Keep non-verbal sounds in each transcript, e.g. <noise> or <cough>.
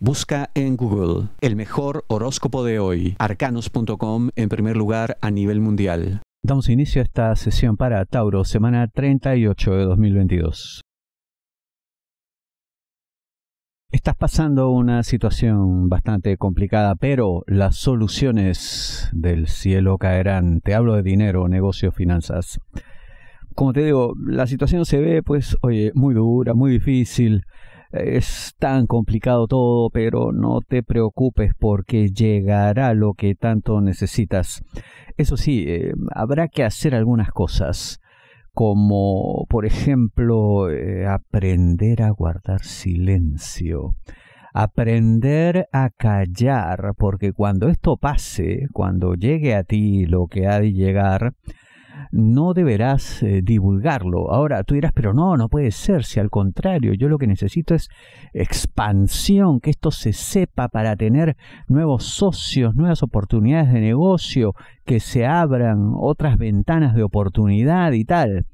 Busca en Google el mejor horóscopo de hoy, arcanos.com en primer lugar a nivel mundial. Damos inicio a esta sesión para Tauro, semana 38 de 2022. Estás pasando una situación bastante complicada, pero las soluciones del cielo caerán. Te hablo de dinero, negocios, finanzas. Como te digo, la situación se ve, pues, oye, muy dura, muy difícil es tan complicado todo, pero no te preocupes porque llegará lo que tanto necesitas. Eso sí, eh, habrá que hacer algunas cosas, como por ejemplo eh, aprender a guardar silencio, aprender a callar, porque cuando esto pase, cuando llegue a ti lo que ha de llegar, no deberás eh, divulgarlo. Ahora tú dirás, pero no, no puede ser, si al contrario, yo lo que necesito es expansión, que esto se sepa para tener nuevos socios, nuevas oportunidades de negocio, que se abran otras ventanas de oportunidad y tal.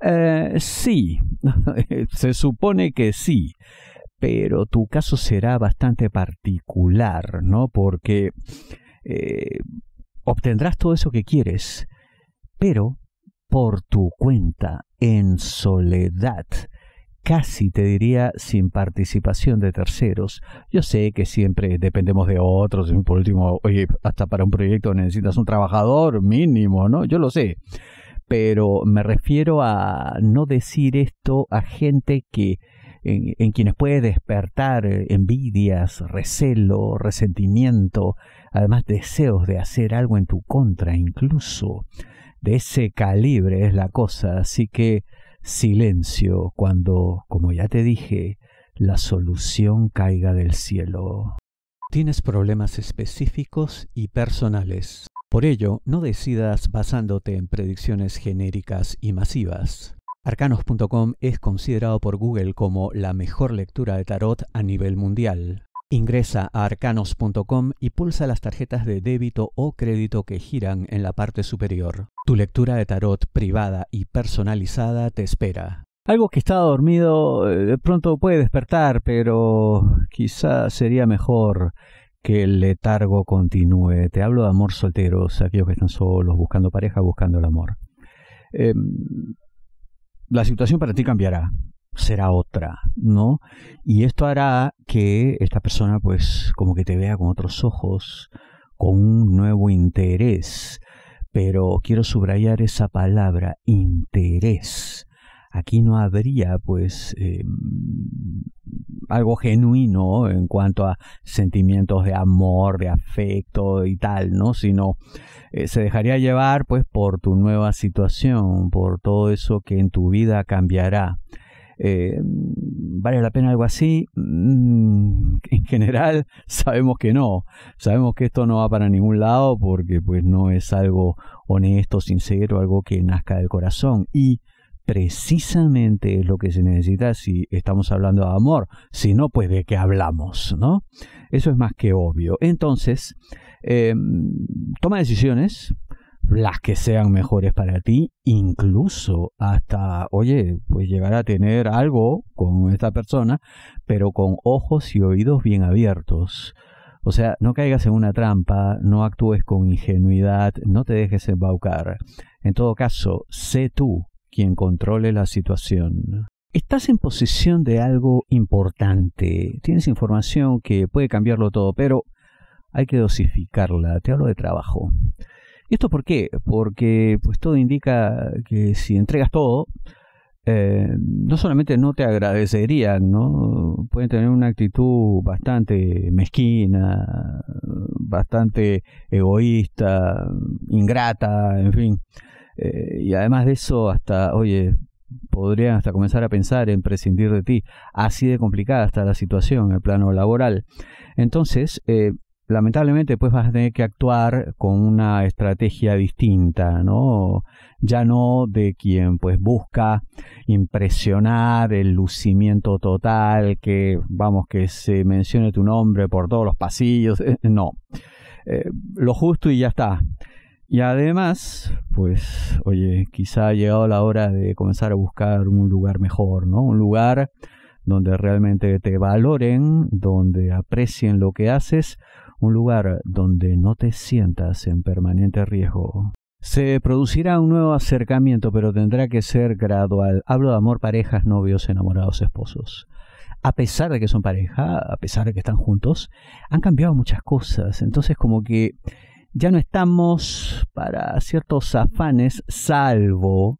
Eh, sí, <laughs> se supone que sí, pero tu caso será bastante particular, ¿no? Porque eh, obtendrás todo eso que quieres, pero por tu cuenta, en soledad, casi te diría sin participación de terceros. Yo sé que siempre dependemos de otros, por último, hasta para un proyecto necesitas un trabajador mínimo, ¿no? Yo lo sé. Pero me refiero a no decir esto a gente que en, en, quienes puede despertar envidias, recelo, resentimiento, además deseos de hacer algo en tu contra incluso de ese calibre es la cosa, así que silencio cuando, como ya te dije, la solución caiga del cielo. Tienes problemas específicos y personales. Por ello, no decidas basándote en predicciones genéricas y masivas. Arcanos.com es considerado por Google como la mejor lectura de tarot a nivel mundial. Ingresa a arcanos.com y pulsa las tarjetas de débito o crédito que giran en la parte superior. Tu lectura de tarot privada y personalizada te espera. Algo que estaba dormido eh, de pronto puede despertar, pero quizá sería mejor que el letargo continúe. Te hablo de amor solteros, aquellos que están solos, buscando pareja, buscando el amor. Em, la situación para ti cambiará será otra, ¿no? Y esto hará que esta persona pues como que te vea con otros ojos, con un nuevo interés. Pero quiero subrayar esa palabra, interés. Aquí no habría pues em, algo genuino en cuanto a sentimientos de amor, de afecto y tal, ¿no? Sino eh, se dejaría llevar pues por tu nueva situación, por todo eso que en tu vida cambiará. Eh, ¿Vale la pena algo así? Mm, <laughs> en general sabemos que no. Sabemos que esto no va para ningún lado porque pues no es algo honesto, sincero, algo que nazca del corazón. Y precisamente es lo que se necesita si estamos hablando de amor. Si no, pues de qué hablamos, ¿no? Eso es más que obvio. Entonces, eh, toma decisiones, las que sean mejores para ti, incluso hasta, oye, pues llegar a tener algo con esta persona, pero con ojos y oídos bien abiertos. O sea, no caigas en una trampa, no actúes con ingenuidad, no te dejes embaucar. En todo caso, sé tú quien controle la situación. Estás en posición de algo importante, tienes información que puede cambiarlo todo, pero hay que dosificarla. Te hablo de trabajo. ¿Y esto por qué? Porque pues todo indica que si entregas todo, eh, no solamente no te agradecerían, ¿no? Pueden tener una actitud bastante mezquina, bastante egoísta, ingrata, en fin. Eh, y además de eso, hasta, oye, podrían hasta comenzar a pensar en prescindir de ti. Así de complicada está la situación en el plano laboral. Entonces, eh, lamentablemente pues vas a tener que actuar con una estrategia distinta, ¿no? Ya no de quien pues busca impresionar el lucimiento total, que vamos, que se mencione tu nombre por todos los pasillos, eh, no. Eh, lo justo y ya está. Y además, pues, oye, quizá ha llegado la hora de comenzar a buscar un lugar mejor, ¿no? Un lugar donde realmente te valoren, donde aprecien lo que haces, un lugar donde no te sientas en permanente riesgo. Se producirá un nuevo acercamiento, pero tendrá que ser gradual. Hablo de amor, parejas, novios, enamorados, esposos. A pesar de que son pareja, a pesar de que están juntos, han cambiado muchas cosas. Entonces como que ya no estamos para ciertos afanes, salvo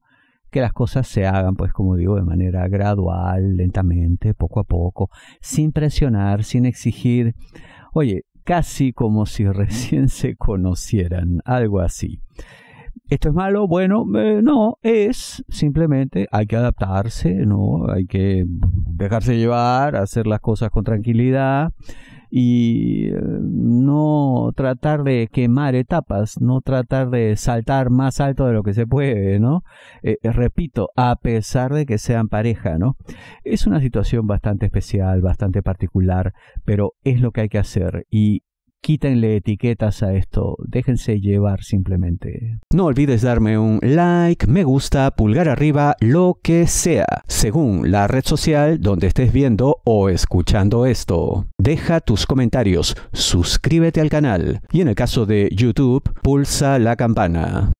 que las cosas se hagan, pues como digo, de manera gradual, lentamente, poco a poco, sin presionar, sin exigir, oye, casi como si <laughs> recién se conocieran, algo así. ¿Esto es malo? Bueno, eh, no, es simplemente hay que adaptarse, ¿no? Hay que dejarse llevar, hacer las cosas con tranquilidad y eh, no tratar de quemar etapas, no tratar de saltar más alto de lo que se puede, ¿no? Eh, repito, a pesar de que sean pareja, ¿no? Es una situación bastante especial, bastante particular, pero es lo que hay que hacer y quítenle etiquetas a esto, déjense llevar simplemente. No olvides darme un like, me gusta, pulgar arriba, lo que sea, según la red social donde estés viendo o escuchando esto. Deja tus comentarios, suscríbete al canal y en el caso de YouTube, pulsa la campana.